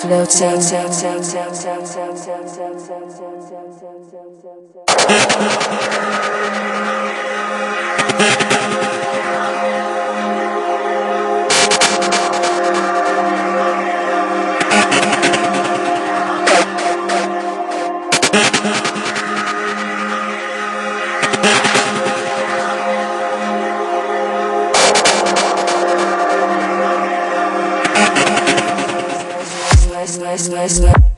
floating. Nice, nice, nice.